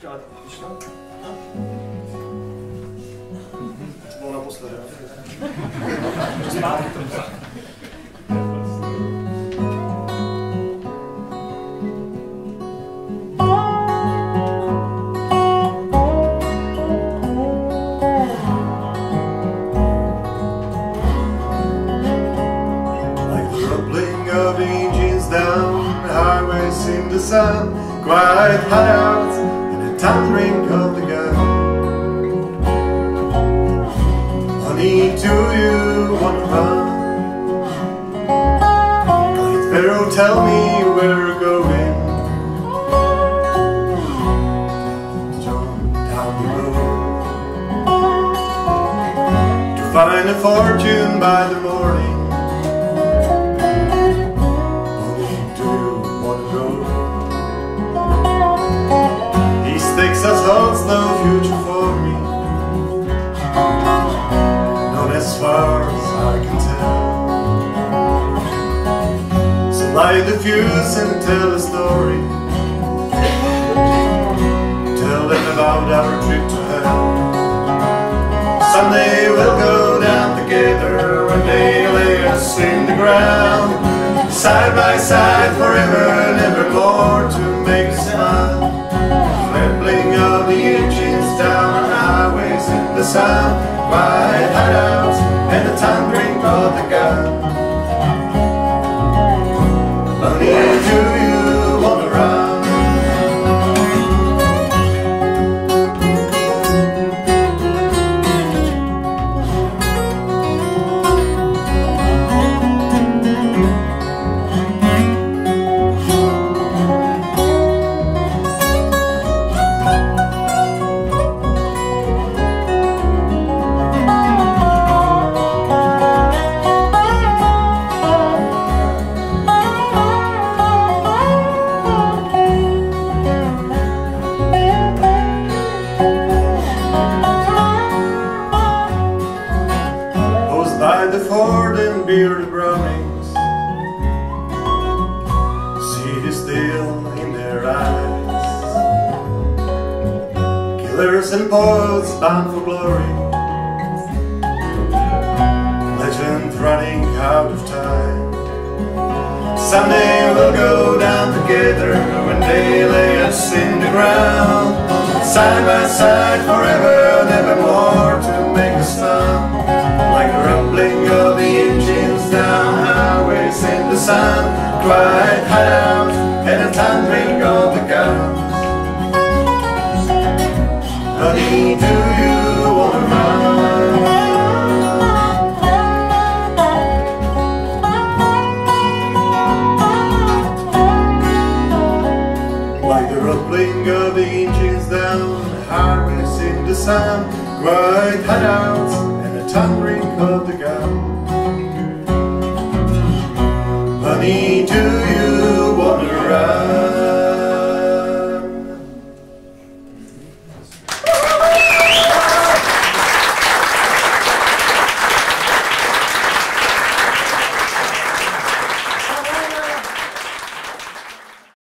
Ska lyssna? Låna postlådan. Like the rumbling of engines down highways in the sun, quiet hideouts and of the gun. Honey, do you wanna run? Clyde Barrow, tell me where we're going. John, down the road to find a fortune by the morning. Light the fuse and tell a story. Tell them about our trip to hell. Someday we'll go down together when they lay us in the ground. Side by side forever and evermore to make us smile. Trembling of the engines down highways in the sun. Quiet hideouts and the thundering of the gun. The Ford and bearded Brownings. City still in their eyes. Killers and poets bound for glory. Legends running out of time. Someday we'll go down together When they lay us in the ground. Side by side forever and sun. Quiet hideout and the thundering of the guns. Honey, do you wanna run? Like the rumbling of the engines down highways in the sun. Quiet hideouts and the thundering of the guns.